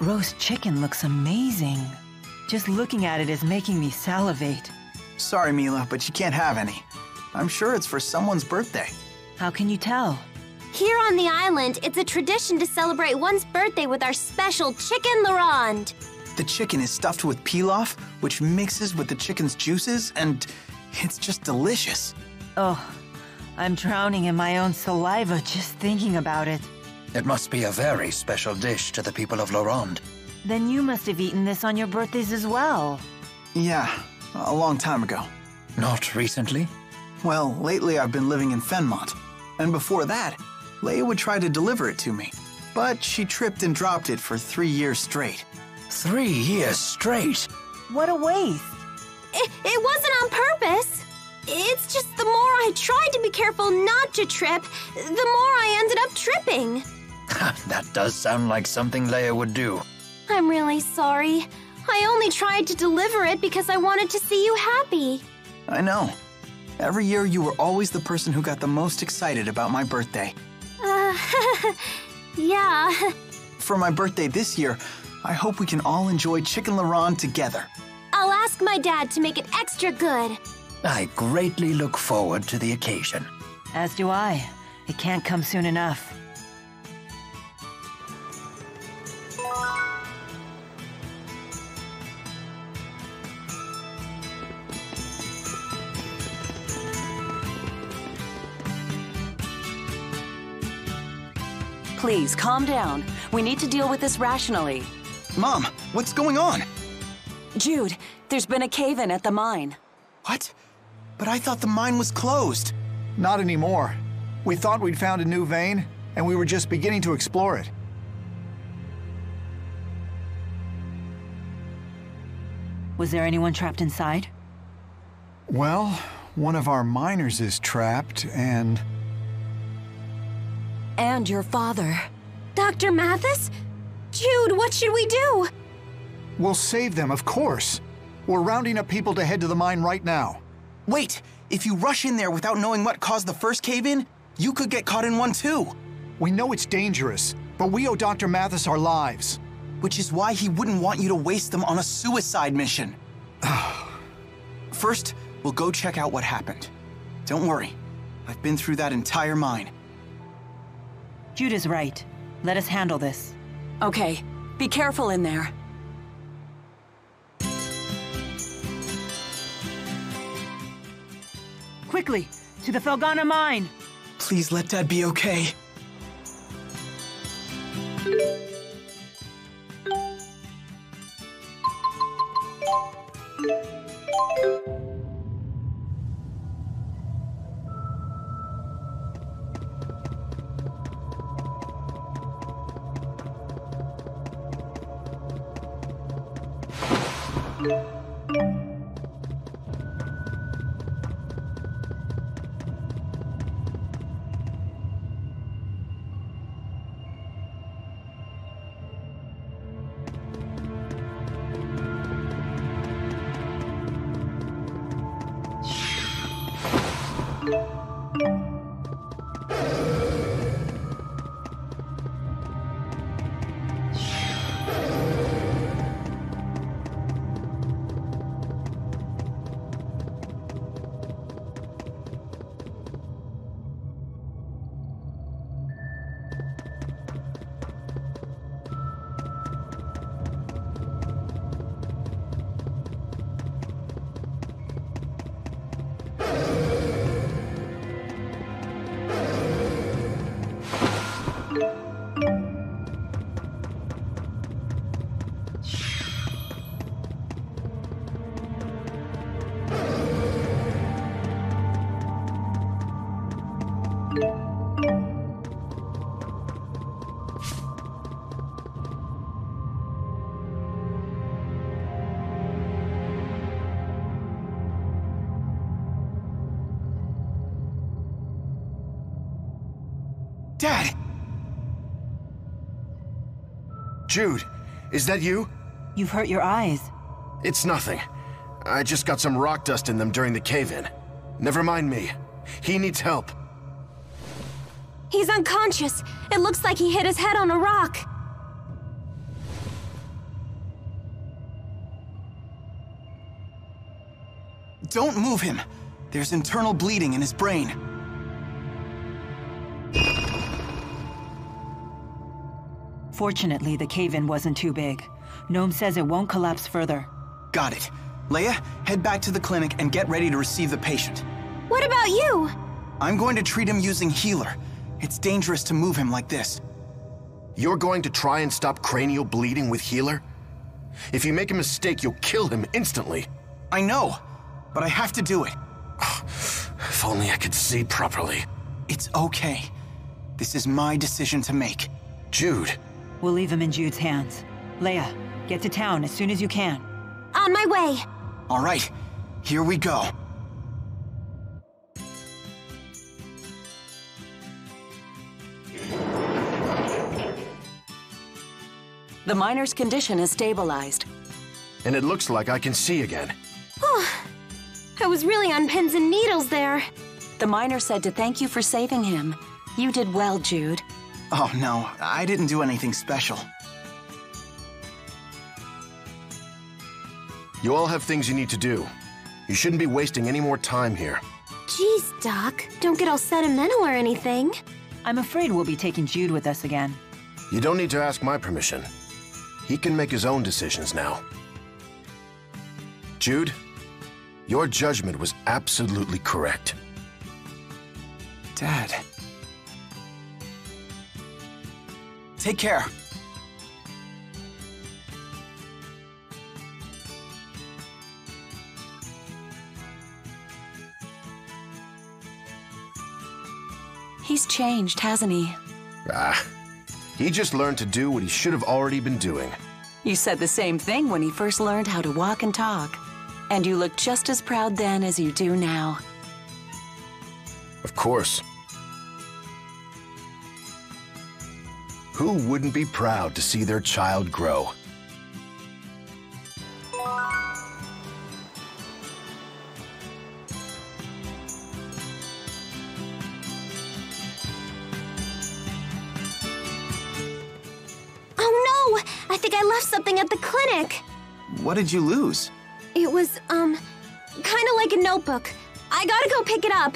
That roast chicken looks amazing. Just looking at it is making me salivate. Sorry, Milla, but you can't have any. I'm sure it's for someone's birthday. How can you tell? Here on the island, it's a tradition to celebrate one's birthday with our special chicken Laurent. The chicken is stuffed with pilaf, which mixes with the chicken's juices, and it's just delicious. Oh, I'm drowning in my own saliva just thinking about it. It must be a very special dish to the people of Laurent. Then you must have eaten this on your birthdays as well. Yeah, a long time ago. Not recently? Well, lately I've been living in Fennmont. And before that, Leia would try to deliver it to me. But she tripped and dropped it for three years straight. Three years straight? What a waste. It, it wasn't on purpose. It's just the more I tried to be careful not to trip, the more I ended up tripping. that does sound like something Leia would do. I'm really sorry. I only tried to deliver it because I wanted to see you happy. I know. Every year you were always the person who got the most excited about my birthday. Uh, yeah. For my birthday this year, I hope we can all enjoy Chicken Laurent together. I'll ask my dad to make it extra good. I greatly look forward to the occasion. As do I. It can't come soon enough. Please, calm down. We need to deal with this rationally. Mom, what's going on? Jude, there's been a cave-in at the mine. What? But I thought the mine was closed. Not anymore. We thought we'd found a new vein, and we were just beginning to explore it. Was there anyone trapped inside? Well, one of our miners is trapped, and... And your father. Dr. Mathis? Jude, what should we do? We'll save them, of course. We're rounding up people to head to the mine right now. Wait, if you rush in there without knowing what caused the first cave-in, you could get caught in one too. We know it's dangerous, but we owe Dr. Mathis our lives. Which is why he wouldn't want you to waste them on a suicide mission. First, we'll go check out what happened. Don't worry, I've been through that entire mine. Jude is right. Let us handle this. Okay, be careful in there. Quickly, to the Felgana mine! Please let Dad be okay. Dad! Jude, is that you? You've hurt your eyes. It's nothing. I just got some rock dust in them during the cave-in. Never mind me. He needs help. He's unconscious. It looks like he hit his head on a rock. Don't move him. There's internal bleeding in his brain. Fortunately, the cave-in wasn't too big. Gnome says it won't collapse further. Got it. Leia, head back to the clinic and get ready to receive the patient. What about you? I'm going to treat him using healer. It's dangerous to move him like this. You're going to try and stop cranial bleeding with healer? If you make a mistake, you'll kill him instantly. I know, but I have to do it. If only I could see properly. It's okay. This is my decision to make. Jude, We'll leave him in Jude's hands. Leia, get to town as soon as you can. On my way. All right, here we go. The miner's condition is stabilized. and it looks like I can see again. Oh, I was really on pins and needles there. The miner said to thank you for saving him. You did well, Jude. Oh no, I didn't do anything special. You all have things you need to do. You shouldn't be wasting any more time here. Geez, Doc. Don't get all sentimental or anything. I'm afraid we'll be taking Jude with us again. You don't need to ask my permission. He can make his own decisions now. Jude, your judgment was absolutely correct. Dad. Take care. He's changed, hasn't he? Ah, he just learned to do what he should have already been doing. You said the same thing when he first learned how to walk and talk. And you looked just as proud then as you do now. Of course. Who wouldn't be proud to see their child grow? Oh no! I think I left something at the clinic. What did you lose? It was, um, kind of like a notebook. I gotta go pick it up.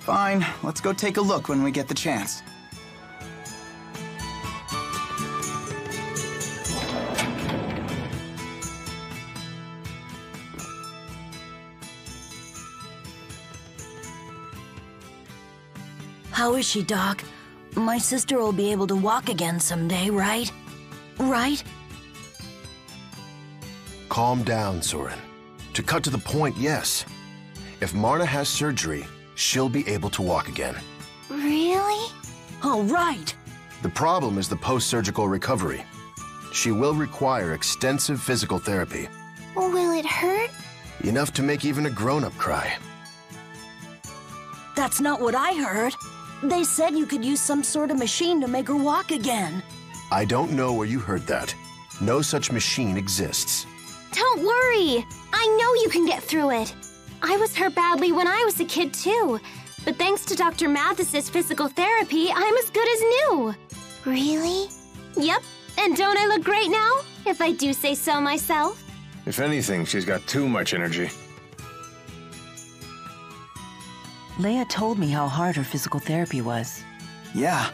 Fine, let's go take a look when we get the chance. How is she, Doc? My sister will be able to walk again someday, right? Right? Calm down, Soren. To cut to the point, yes. If Marna has surgery, she'll be able to walk again. Really? All right. The problem is the post surgical recovery. She will require extensive physical therapy, Will it hurt? enough to make even a grown up cry. That's not what I heard. They said you could use some sort of machine to make her walk again. I don't know where you heard that. No such machine exists. Don't worry. I know you can get through it. I was hurt badly when I was a kid, too. But thanks to Dr. Mathis's physical therapy, I'm as good as new. Really? Yep. And don't I look great now? If I do say so myself. If anything, she's got too much energy. Leia told me how hard her physical therapy was. Yeah,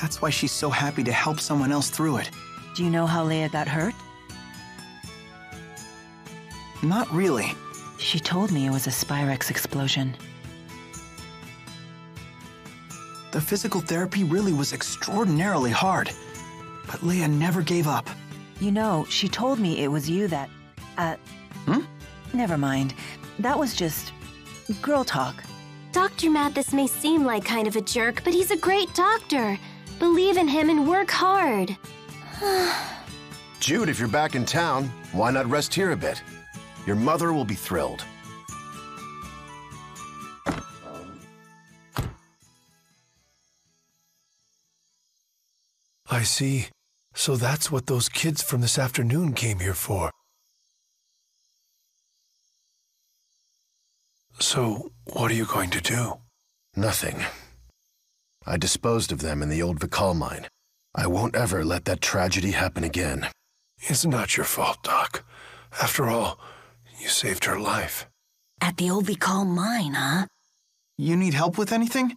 that's why she's so happy to help someone else through it. Do you know how Leia got hurt? Not really. She told me it was a Spyrix explosion. The physical therapy really was extraordinarily hard. But Leia never gave up. You know, she told me it was you that. Uh. Hmm? Never mind. That was just. girl talk. Dr. Mathis may seem like kind of a jerk, but he's a great doctor. Believe in him and work hard. Jude, if you're back in town, why not rest here a bit? Your mother will be thrilled. I see. So that's what those kids from this afternoon came here for. So, what are you going to do? Nothing. I disposed of them in the old Vicalle mine. I won't ever let that tragedy happen again. It's not your fault, Doc. After all, you saved her life. At the old Vicalle mine, huh? You need help with anything?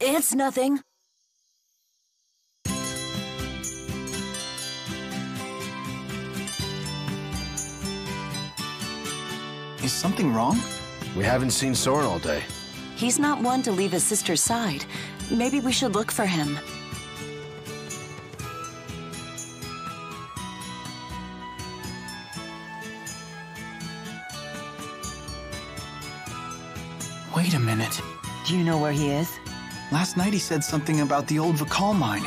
It's nothing. Is something wrong? We haven't seen Soren all day. He's not one to leave his sister's side. Maybe we should look for him. Wait a minute. Do you know where he is? Last night he said something about the old Vicalle mine.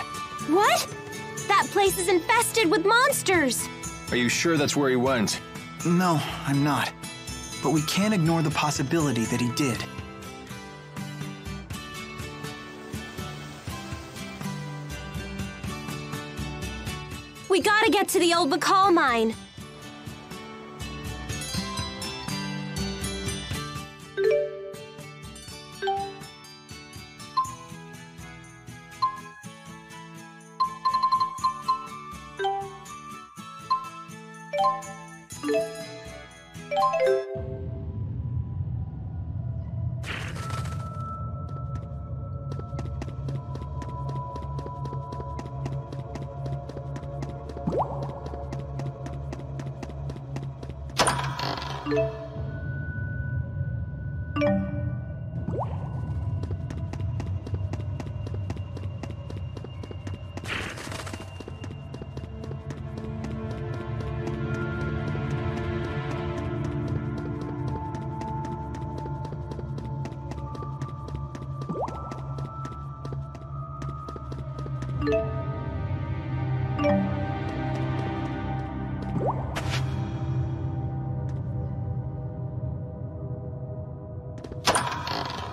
What? That place is infested with monsters. Are you sure that's where he went? No, I'm not. But we can't ignore the possibility that he did. We gotta get to the old Vicalle mine.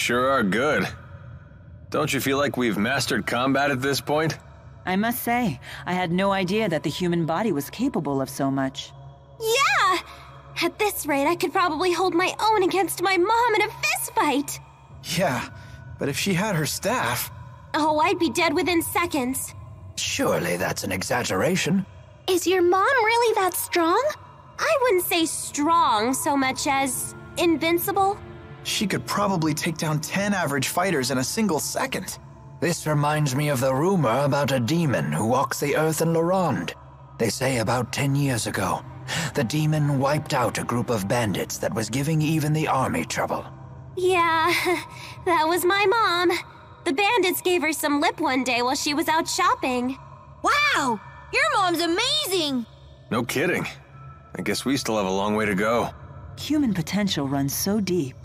sure are good. Don't you feel like we've mastered combat at this point? I must say, I had no idea that the human body was capable of so much. Yeah! At this rate, I could probably hold my own against my mom in a fist fight. Yeah, but if she had her staff. Oh, I'd be dead within seconds. Surely that's an exaggeration. Is your mom really that strong? I wouldn't say strong so much as invincible. She could probably take down 10 average fighters in a single second. This reminds me of the rumor about a demon who walks the earth in Leronde. They say about 10 years ago, the demon wiped out a group of bandits that was giving even the army trouble. Yeah, that was my mom. The bandits gave her some lip one day while she was out shopping. Wow! Your mom's amazing! No kidding. I guess we still have a long way to go. Human potential runs so deep.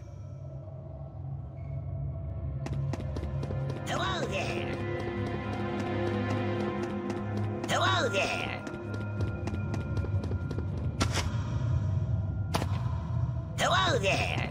Hello there. Hello there.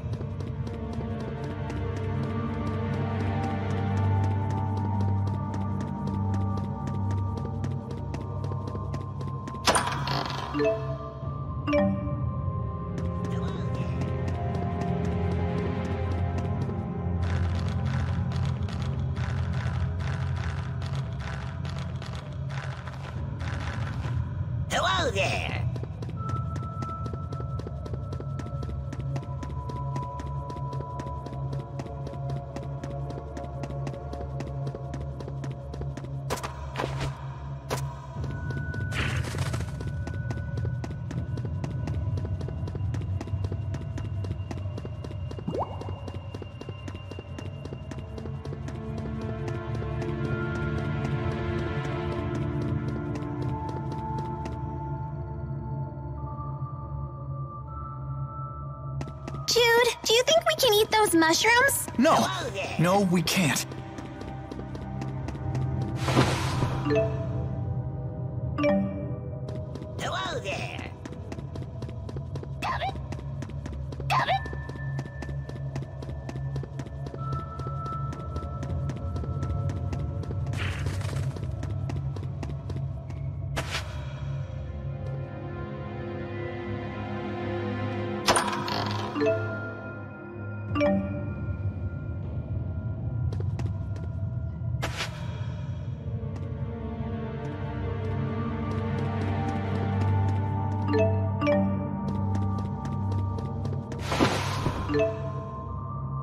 Think we can eat those mushrooms? No, no, we can't. Thank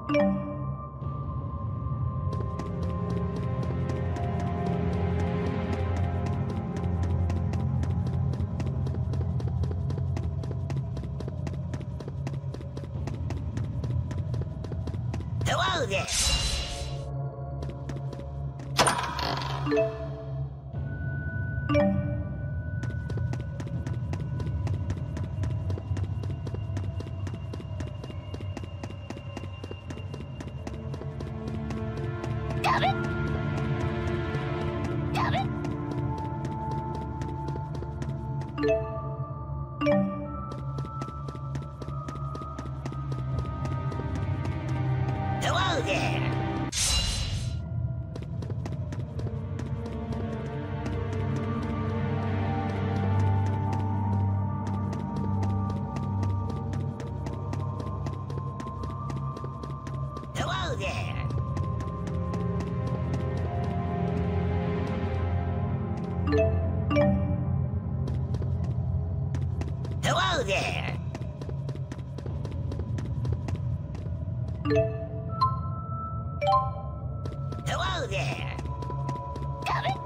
you. Hello there. Got it.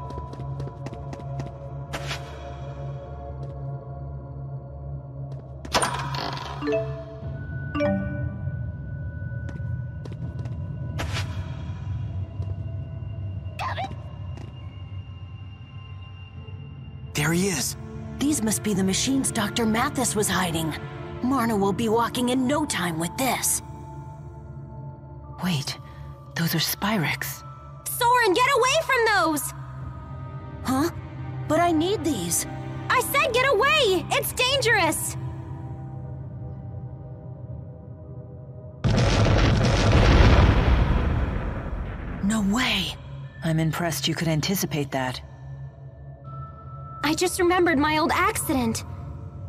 There he is. These must be the machines Dr. Mathis was hiding. Marna will be walking in no time with this. Wait, those are Spyrix. Soren, get away from those! Huh? But I need these. I said get away! It's dangerous! No way. I'm impressed you could anticipate that. I just remembered my old accident.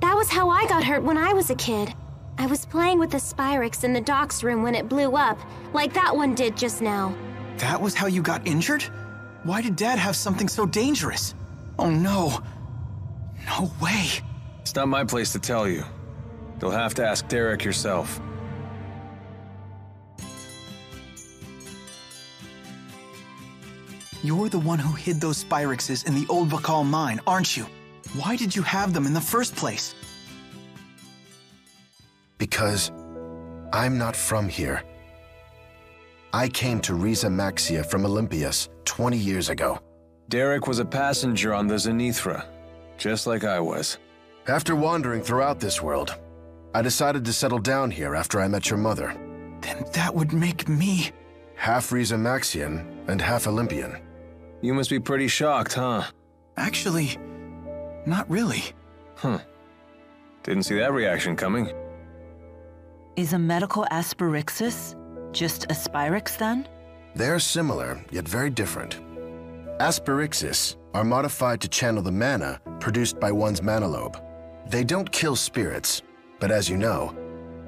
That was how I got hurt when I was a kid. I was playing with the Spyrix in the docks room when it blew up, like that one did just now. That was how you got injured? Why did Dad have something so dangerous? Oh no. No way. It's not my place to tell you. You'll have to ask Derek yourself. You're the one who hid those Spyrixes in the old Vicalle mine, aren't you? Why did you have them in the first place? Because I'm not from here. I came to Rieze Maxia from Elympios 20 years ago. Derek was a passenger on the Zenithra, just like I was. After wandering throughout this world, I decided to settle down here after I met your mother. Then that would make me. Half Rieze Maxian and half Olympian. You must be pretty shocked, huh? Actually, not really. Huh. Didn't see that reaction coming. Is a medical asperixis just a Spyrix then? They're similar, yet very different. Asperixis are modified to channel the mana produced by one's mana lobe. They don't kill spirits, but as you know,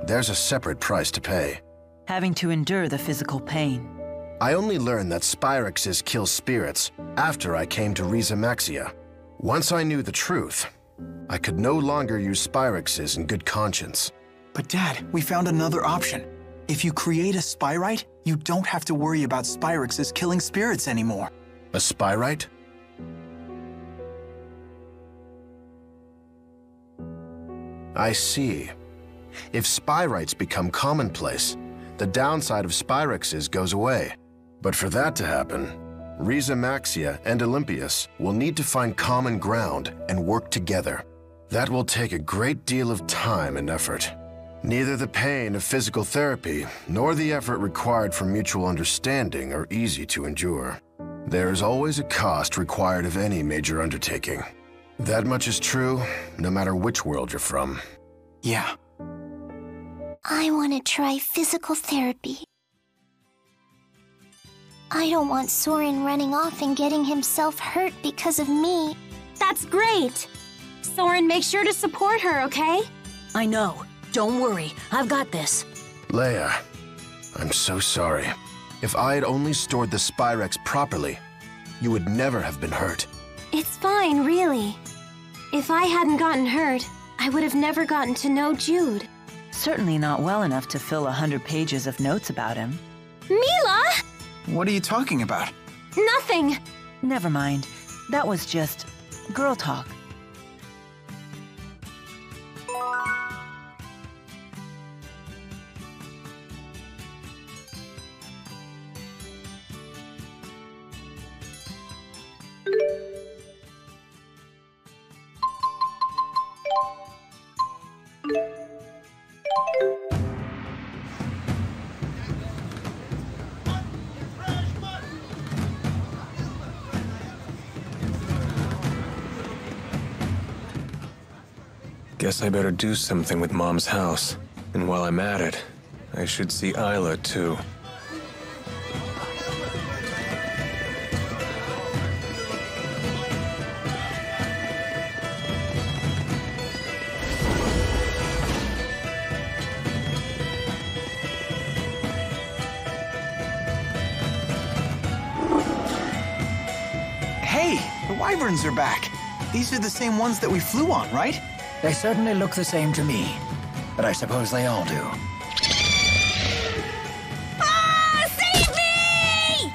there's a separate price to pay. Having to endure the physical pain. I only learned that Spyrixes kill spirits after I came to Rieze Maxia. Once I knew the truth, I could no longer use Spyrixes in good conscience. But Dad, we found another option. If you create a Spyrite, you don't have to worry about Spyrixes killing spirits anymore. A Spyrite? I see. If Spyrites become commonplace, the downside of Spyrixes goes away. But for that to happen, Rieze Maxia and Elympios will need to find common ground and work together. That will take a great deal of time and effort. Neither the pain of physical therapy nor the effort required for mutual understanding are easy to endure. There is always a cost required of any major undertaking. That much is true, no matter which world you're from. Yeah. I want to try physical therapy. I don't want Soren running off and getting himself hurt because of me. That's great! Soren, make sure to support her, okay? I know. Don't worry. I've got this. Leia, I'm so sorry. If I had only stored the Spyrix properly, you would never have been hurt. It's fine, really. If I hadn't gotten hurt, I would have never gotten to know Jude. Certainly not well enough to fill a hundred pages of notes about him. Milla! What are you talking about? Nothing! Never mind. That was just girl talk. Guess I better do something with Mom's house. And while I'm at it, I should see Isla too. Hey, the wyverns are back. These are the same ones that we flew on, right? They certainly look the same to me, but I suppose they all do. Ah! Save me!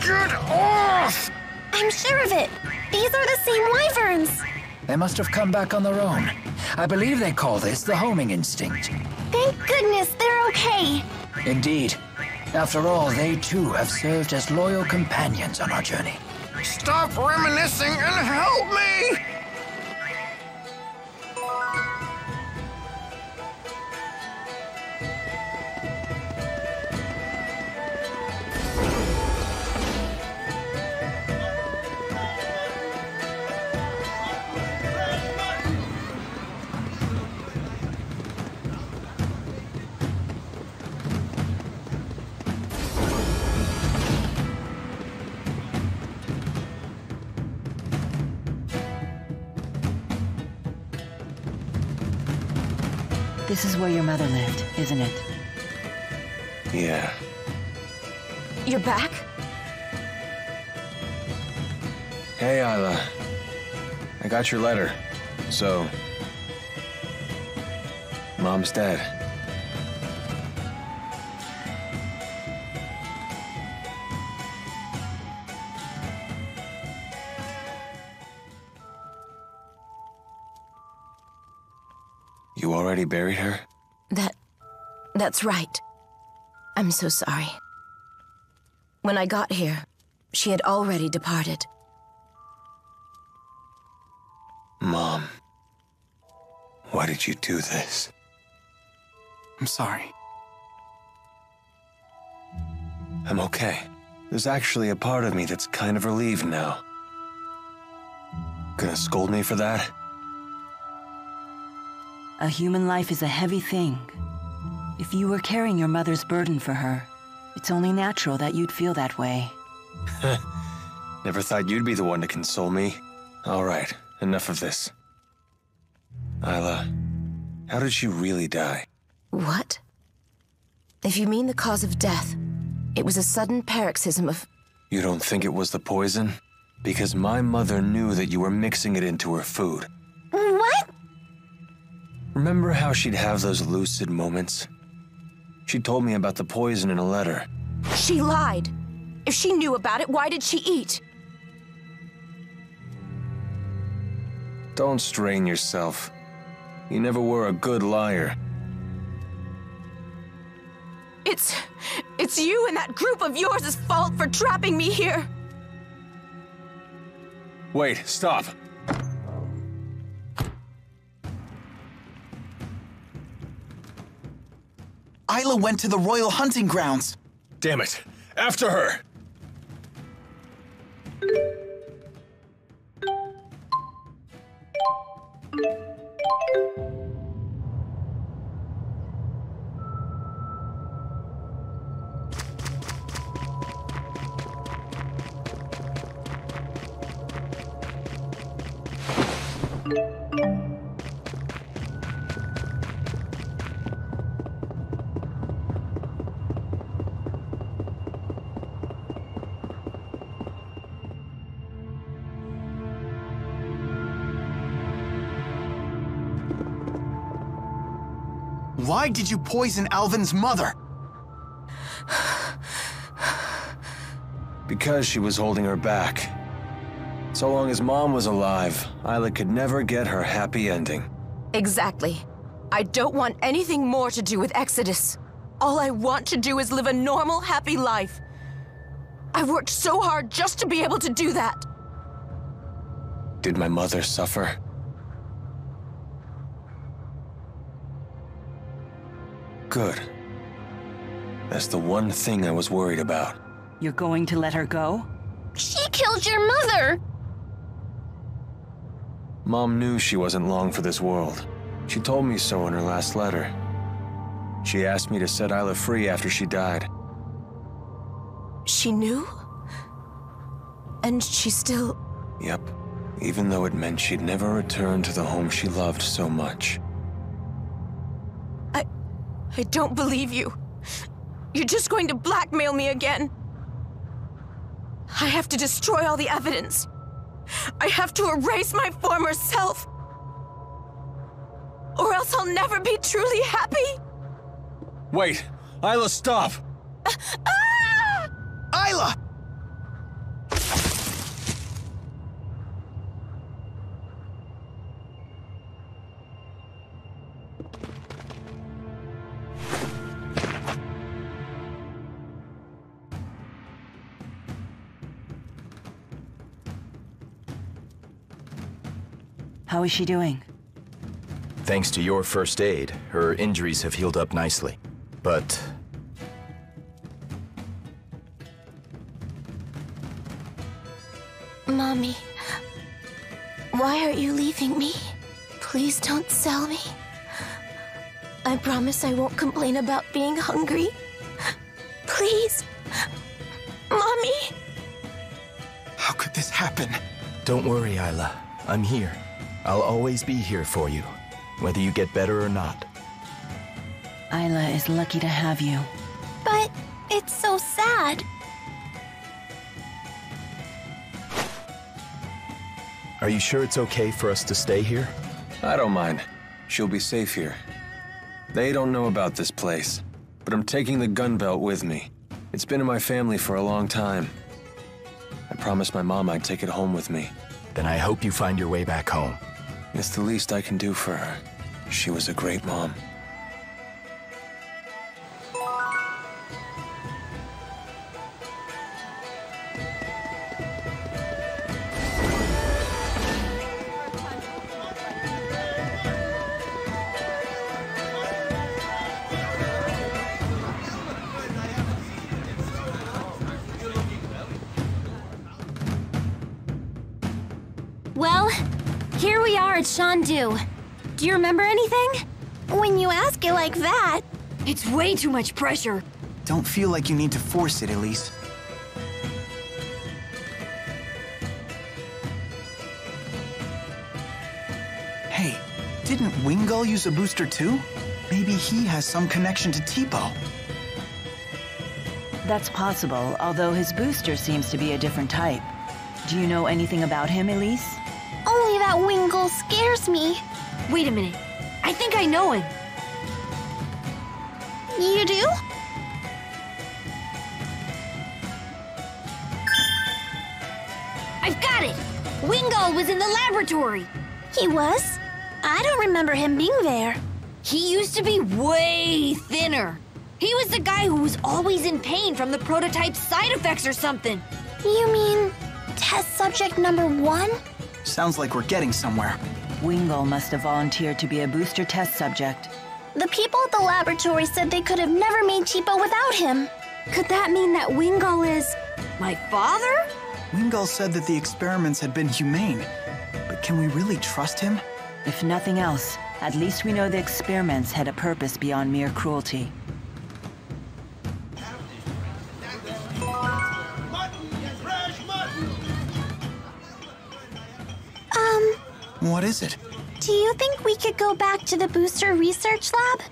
Get off! I'm sure of it. These are the same wyverns. They must have come back on their own. I believe they call this the homing instinct. Thank goodness they're okay. Indeed. After all, they too have served as loyal companions on our journey. Stop reminiscing and help me! This is where your mother lived, isn't it? Yeah. You're back? Hey, Isla. I got your letter. So. Mom's dead. Already buried her? That. That's right. I'm so sorry. When I got here, she had already departed. Mom. Why did you do this? I'm sorry. I'm okay. There's actually a part of me that's kind of relieved now. Gonna scold me for that? A human life is a heavy thing. If you were carrying your mother's burden for her, it's only natural that you'd feel that way. Never thought you'd be the one to console me. All right, enough of this. Isla, how did she really die? What? If you mean the cause of death, it was a sudden paroxysm of. You don't think it was the poison? Because my mother knew that you were mixing it into her food. Remember how she'd have those lucid moments? She told me about the poison in a letter. She lied! If she knew about it, why did she eat? Don't strain yourself. You never were a good liar. It's. It's you and that group of yours' fault for trapping me here! Wait, stop. Isla went to the royal hunting grounds. Damn it. After her! Why did you poison Alvin's mother? Because she was holding her back. So long as Mom was alive, Isla could never get her happy ending. Exactly. I don't want anything more to do with Exodus. All I want to do is live a normal, happy life. I worked so hard just to be able to do that. Did my mother suffer? Good. That's the one thing I was worried about. You're going to let her go? She killed your mother! Mom knew she wasn't long for this world. She told me so in her last letter. She asked me to set Isla free after she died. She knew? And she still. Yep. Even though it meant she'd never return to the home she loved so much. I. Don't believe you. You're just going to blackmail me again. I have to destroy all the evidence. I have to erase my former self. Or else I'll never be truly happy. Wait! Isla, stop! Ah! Isla! How is she doing? Thanks to your first aid, her injuries have healed up nicely. But Mommy, why are you leaving me? Please don't sell me. I promise I won't complain about being hungry. Please. Mommy! How could this happen? don't worry, Isla. I'm here. I'll always be here for you, whether you get better or not. Isla is lucky to have you. But it's so sad. Are you sure it's okay for us to stay here? I don't mind. She'll be safe here. They don't know about this place, but I'm taking the gun belt with me. It's been in my family for a long time. I promised my mom I'd take it home with me. Then I hope you find your way back home. It's the least I can do for her. She was a great mom. Do you remember anything? When you ask it like that. It's way too much pressure. Don't feel like you need to force it, Elize. Hey, didn't Wingul use a booster too? Maybe he has some connection to Teepo. That's possible, although his booster seems to be a different type. Do you know anything about him, Elize? Only that Wingul scares me. Wait a minute. I think I know him. You do? I've got it! Wingul was in the laboratory. He was? I don't remember him being there. He used to be way thinner. He was the guy who was always in pain from the prototype's side effects or something. You mean test subject number one? Sounds like we're getting somewhere. Wingul must have volunteered to be a booster test subject. The people at the laboratory said they could have never made Teepo without him. Could that mean that Wingul is my father? Wingul said that the experiments had been humane. But can we really trust him? If nothing else, at least we know the experiments had a purpose beyond mere cruelty. What is it? do you think we could go back to the booster research lab?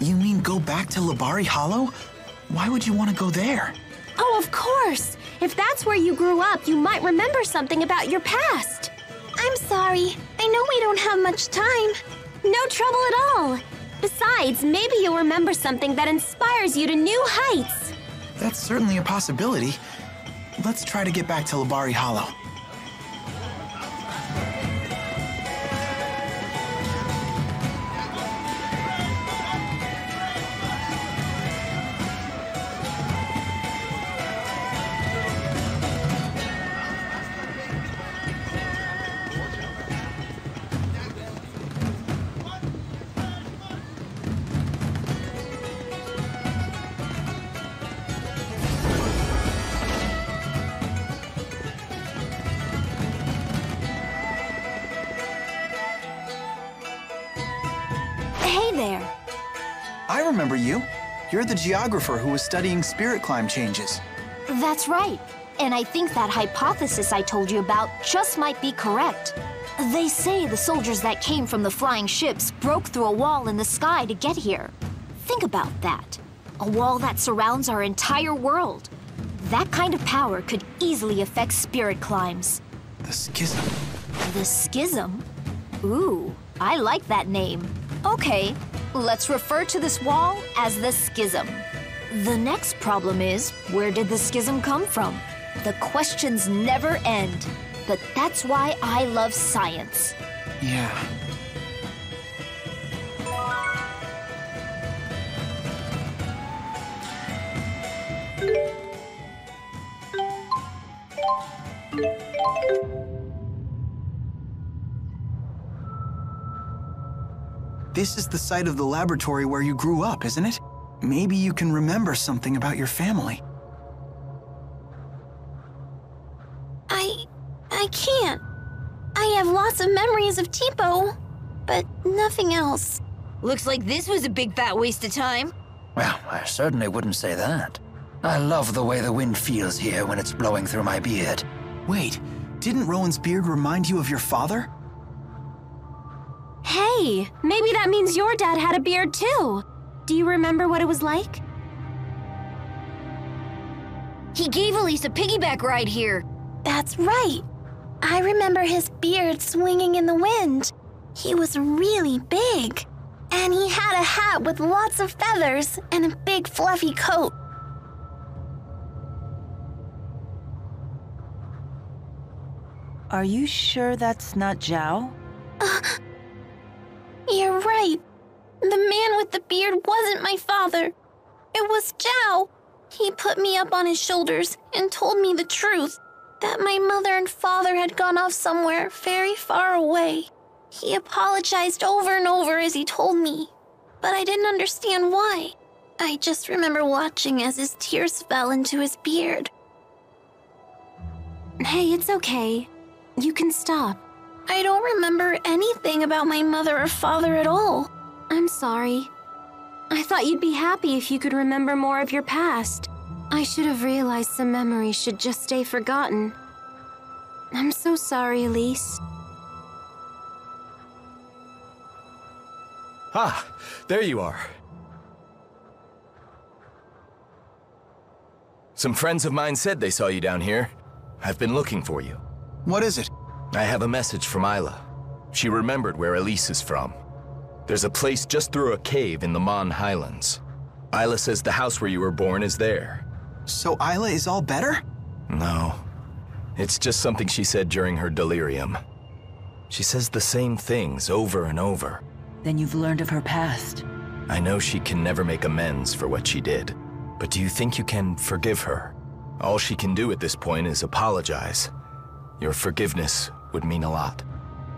You mean go back to Labari Hollow? Why would you want to go there? Oh, of course. If that's where you grew up, you might remember something about your past. I'm sorry. I know we don't have much time. No trouble at all. Besides, maybe you'll remember something that inspires you to new heights. That's certainly a possibility. Let's try to get back to Labari Hollow. The geographer who was studying spirit clime changes. That's right. And I think that hypothesis I told you about just might be correct. They say the soldiers that came from the flying ships broke through a wall in the sky to get here. Think about that. A wall that surrounds our entire world. That kind of power could easily affect spirit climes. The schism. The schism? Ooh, I like that name. Okay, let's refer to this wall as the schism. The next problem is where did the schism come from? The questions never end. But that's why I love science. Yeah. This is the site of the laboratory where you grew up, isn't it? Maybe you can remember something about your family. I. I can't. I have lots of memories of Teepo, but nothing else. Looks like this was a big fat waste of time. Well, I certainly wouldn't say that. I love the way the wind feels here when it's blowing through my beard. Wait, didn't Rowan's beard remind you of your father? Hey, maybe that means your dad had a beard too. Do you remember what it was like? He gave Elize a piggyback ride here. That's right. I remember his beard swinging in the wind. He was really big. And he had a hat with lots of feathers and a big fluffy coat. Are you sure that's not Jiao? Uh, You're right. The man with the beard wasn't my father. It was Jiao. He put me up on his shoulders and told me the truth that my mother and father had gone off somewhere very far away. He apologized over and over as he told me, but I didn't understand why. I just remember watching as his tears fell into his beard. Hey, it's okay. You can stop. I don't remember anything about my mother or father at all. I'm sorry. I thought you'd be happy if you could remember more of your past. I should have realized some memories should just stay forgotten. I'm so sorry, Elize. Ah, there you are. Some friends of mine said they saw you down here. I've been looking for you. What is it? I have a message from Isla. She remembered where Elize is from. There's a place just through a cave in the Mon Highlands. Isla says the house where you were born is there. So Isla is all better? No. It's just something she said during her delirium. She says the same things over and over. Then you've learned of her past. I know she can never make amends for what she did. But do you think you can forgive her? All she can do at this point is apologize. Your forgiveness would mean a lot.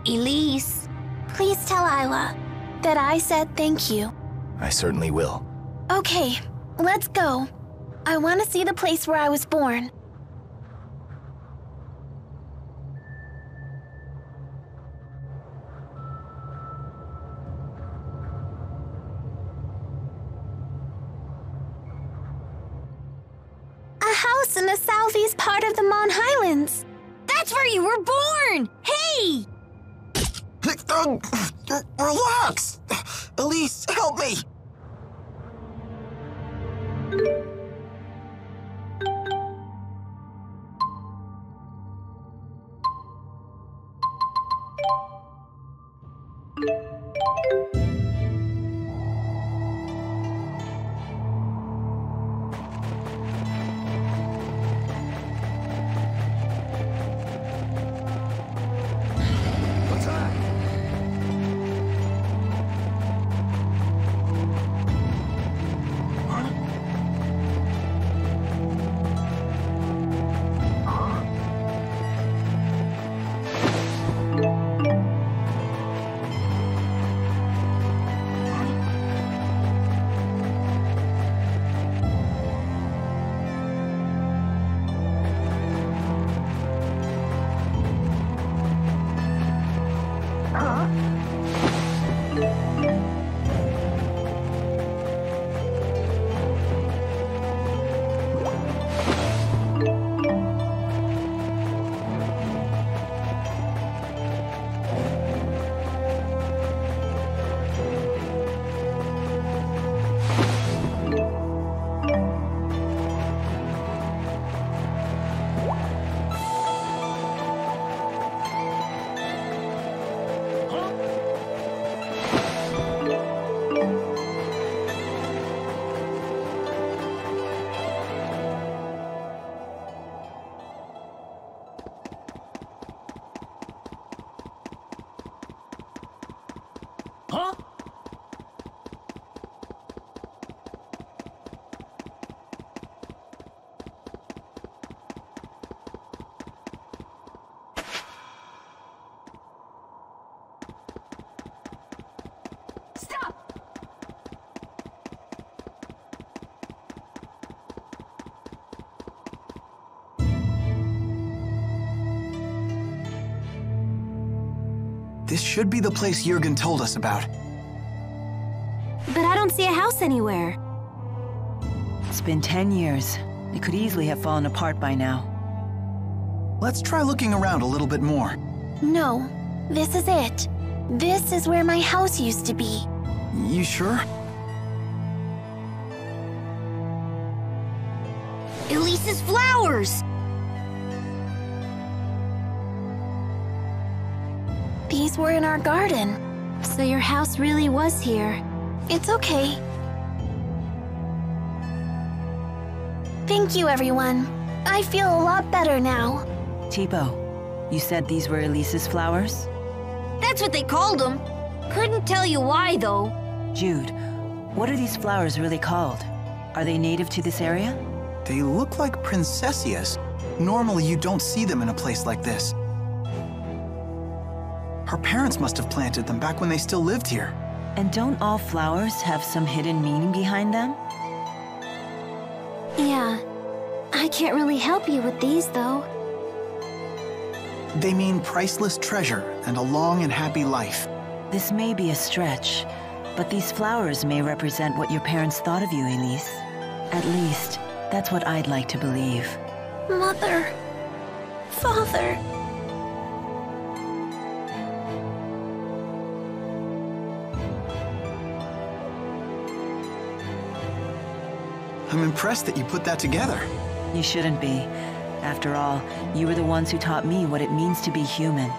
Elize, please tell Isla that I said thank you. I certainly will. Okay, let's go. I want to see the place where I was born. A house in the southeast part of the Mon Highlands. That's where you were born! Hey! Relax! Elize, help me! This should be the place Jurgen told us about. But I don't see a house anywhere. It's been 10 years. It could easily have fallen apart by now. Let's try looking around a little bit more. No, this is it. This is where my house used to be. You sure? Elize's flowers! These were in our garden. So your house really was here. It's okay. Thank you, everyone. I feel a lot better now. Teepo, you said these were Elize's flowers? That's what they called them. Couldn't tell you why, though. Jude, what are these flowers really called? Are they native to this area? They look like princessias. Normally, you don't see them in a place like this. Her parents must have planted them back when they still lived here. And don't all flowers have some hidden meaning behind them? Yeah. I can't really help you with these, though. They mean priceless treasure and a long and happy life. This may be a stretch, but these flowers may represent what your parents thought of you, Elize. At least, that's what I'd like to believe. Mother. Father. I'm impressed that you put that together. You shouldn't be. After all, you were the ones who taught me what it means to be human.